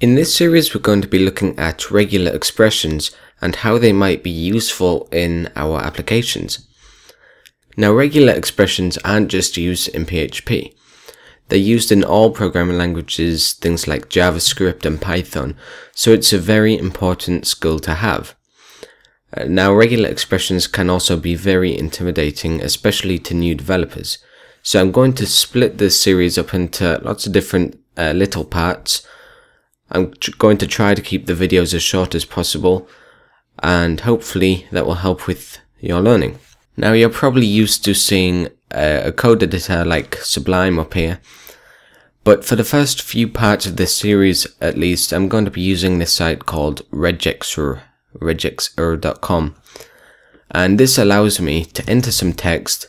In this series we're going to be looking at regular expressions and how they might be useful in our applications. Now regular expressions aren't just used in PHP. They're used in all programming languages, things like JavaScript and Python, so it's a very important skill to have. Uh, now regular expressions can also be very intimidating, especially to new developers. So I'm going to split this series up into lots of different uh, little parts I'm going to try to keep the videos as short as possible and hopefully that will help with your learning. Now you're probably used to seeing a code editor like Sublime up here, but for the first few parts of this series at least, I'm going to be using this site called RegExr. And this allows me to enter some text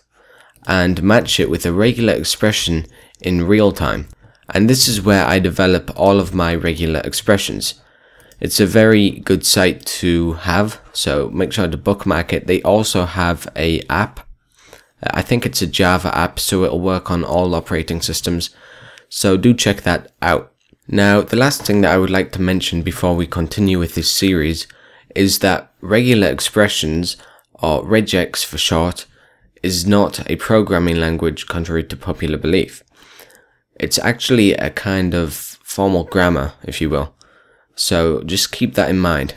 and match it with a regular expression in real time and this is where I develop all of my regular expressions. It's a very good site to have, so make sure to bookmark it. They also have a app. I think it's a Java app, so it'll work on all operating systems. So do check that out. Now, the last thing that I would like to mention before we continue with this series is that regular expressions, or regex for short, is not a programming language contrary to popular belief. It's actually a kind of formal grammar, if you will. So just keep that in mind.